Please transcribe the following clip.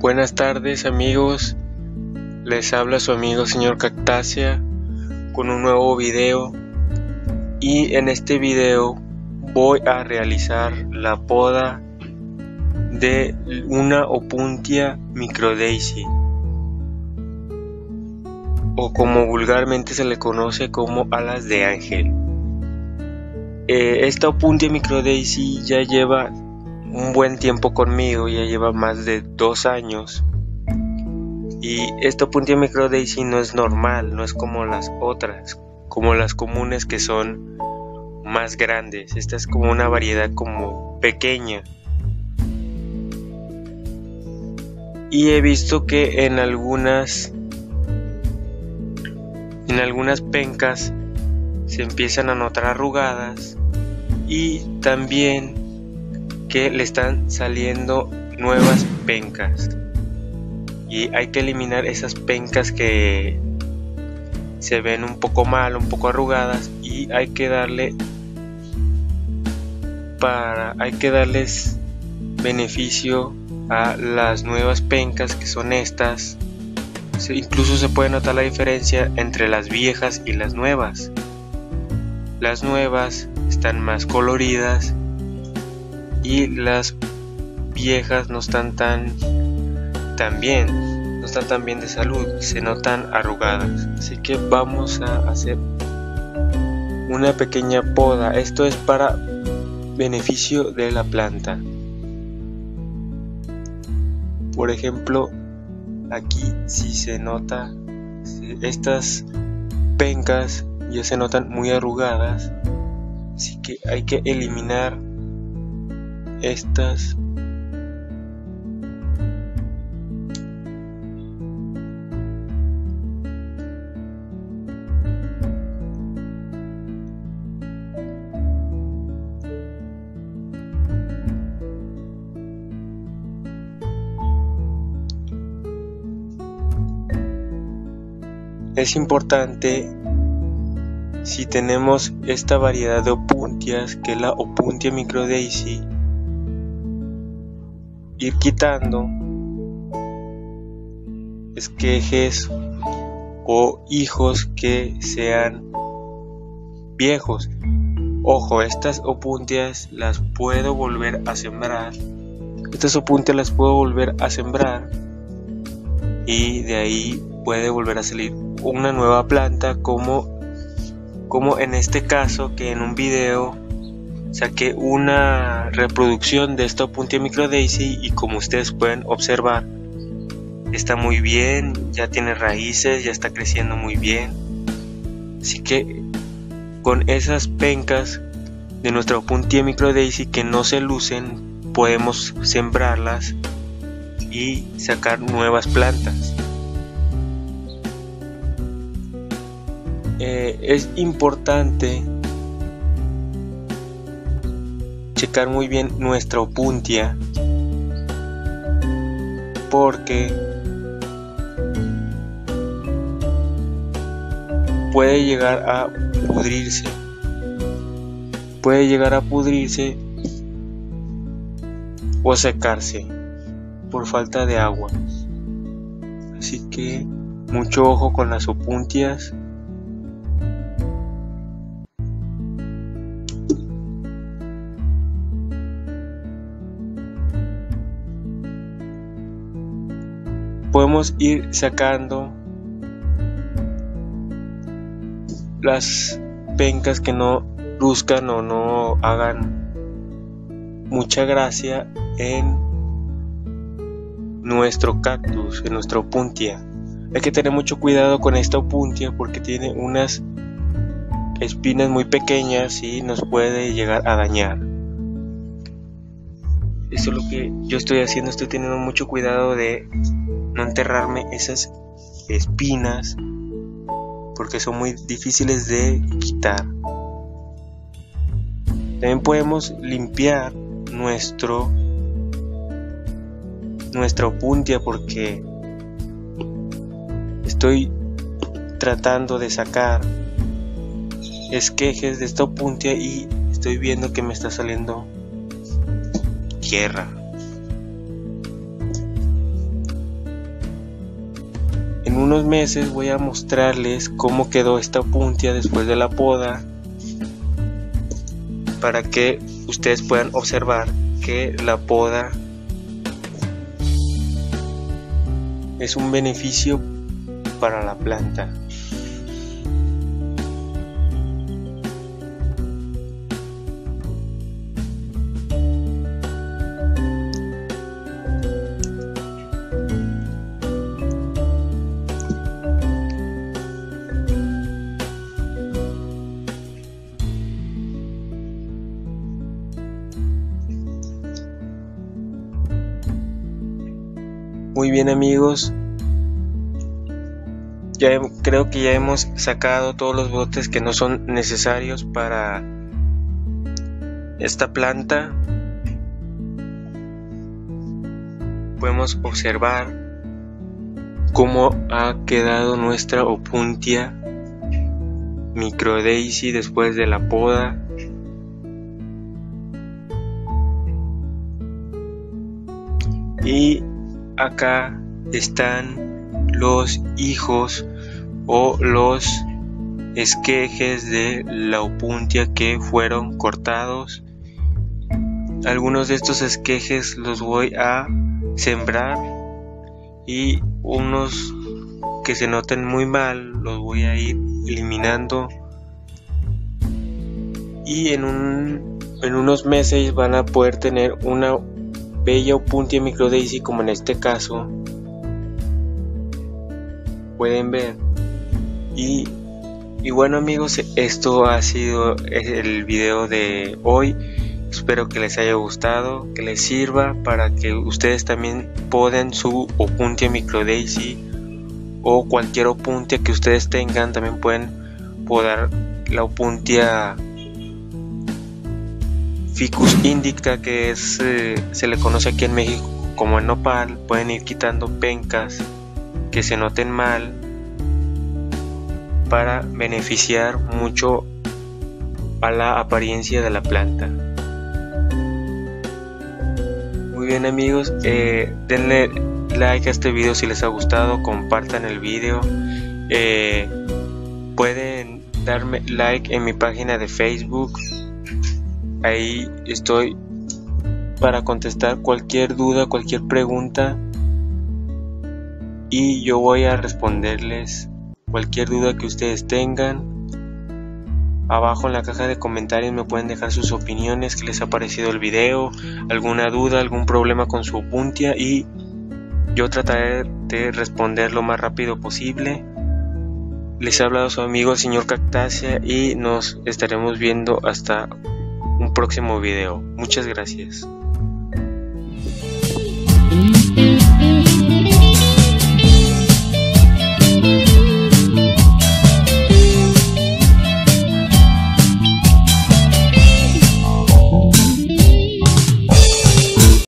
Buenas tardes amigos, les habla su amigo señor Cactácea con un nuevo video y en este video voy a realizar la poda de una opuntia microdaisy o como vulgarmente se le conoce como alas de ángel. Eh, esta opuntia microdaisy ya lleva un buen tiempo conmigo, ya lleva más de dos años. Y esta puntia micro daisy no es normal, no es como las otras, como las comunes que son más grandes. Esta es como una variedad como pequeña. Y he visto que en algunas en algunas pencas se empiezan a notar arrugadas y también que le están saliendo nuevas pencas. Y hay que eliminar esas pencas que se ven un poco mal, un poco arrugadas y hay que darle para hay que darles beneficio a las nuevas pencas que son estas. Incluso se puede notar la diferencia entre las viejas y las nuevas. Las nuevas están más coloridas y las viejas no están tan, bien, no están tan bien de salud, se notan arrugadas. Así que vamos a hacer una pequeña poda. Esto es para beneficio de la planta. Por ejemplo, aquí si se nota estas pencas ya se notan muy arrugadas, así que hay que eliminar estas es importante si tenemos esta variedad de opuntias que la opuntia microdaisy ir quitando esquejes o hijos que sean viejos. Ojo, estas opuntias las puedo volver a sembrar. Estas opuntias las puedo volver a sembrar y de ahí puede volver a salir una nueva planta como como en este caso que en un video saqué una reproducción de esta Opuntia Micro Daisy y como ustedes pueden observar está muy bien, ya tiene raíces, ya está creciendo muy bien. Así que con esas pencas de nuestra Opuntia Micro Daisy que no se lucen, podemos sembrarlas y sacar nuevas plantas. Eh, es importante checar muy bien nuestra opuntia porque puede llegar a pudrirse puede llegar a pudrirse o secarse por falta de agua. Así que mucho ojo con las opuntias podemos ir sacando las pencas que no luzcan o no hagan mucha gracia en nuestro cactus, en nuestra opuntia. Hay que tener mucho cuidado con esta opuntia porque tiene unas espinas muy pequeñas y nos puede llegar a dañar. Eso es lo que yo estoy haciendo, estoy teniendo mucho cuidado de no enterrarme esas espinas porque son muy difíciles de quitar. También podemos limpiar nuestro nuestra opuntia porque estoy tratando de sacar esquejes de esta opuntia y estoy viendo que me está saliendo tierra unos meses voy a mostrarles cómo quedó esta puntia después de la poda para que ustedes puedan observar que la poda es un beneficio para la planta. Muy bien amigos, ya creo que ya hemos sacado todos los botes que no son necesarios para esta planta. Podemos observar cómo ha quedado nuestra opuntia micro daisy después de la poda. Y acá están los hijos o los esquejes de la opuntia que fueron cortados. Algunos de estos esquejes los voy a sembrar y unos que se noten muy mal los voy a ir eliminando y en, un, en unos meses van a poder tener una bella opuntia daisy como en este caso pueden ver. Y, y bueno amigos esto ha sido el video de hoy. Espero que les haya gustado que les sirva para que ustedes también puedan su opuntia daisy o cualquier opuntia que ustedes tengan también pueden podar la opuntia Ficus indica, que es, eh, se le conoce aquí en México como el nopal, pueden ir quitando pencas que se noten mal para beneficiar mucho a la apariencia de la planta. Muy bien amigos, eh, denle like a este video si les ha gustado, compartan el video, eh, pueden darme like en mi página de Facebook Ahí estoy para contestar cualquier duda, cualquier pregunta y yo voy a responderles cualquier duda que ustedes tengan. Abajo en la caja de comentarios me pueden dejar sus opiniones, que les ha parecido el video, alguna duda, algún problema con su puntia y yo trataré de responder lo más rápido posible. Les ha hablado su amigo el señor Cactasia y nos estaremos viendo hasta un próximo video. Muchas gracias.